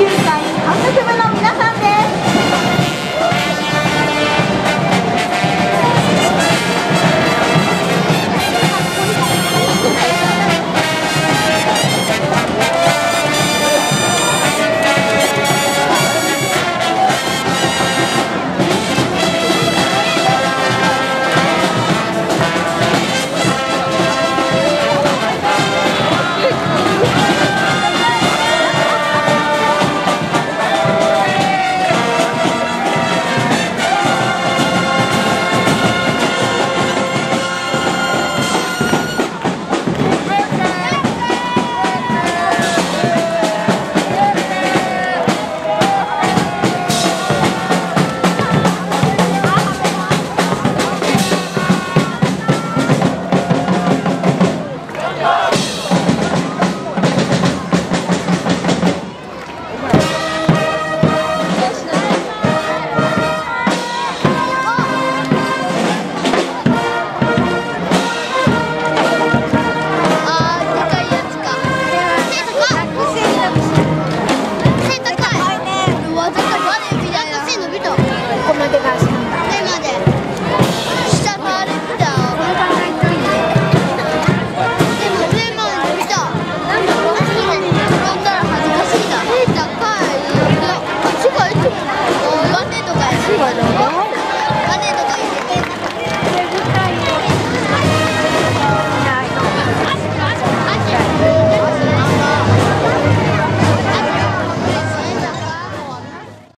you guys. my God.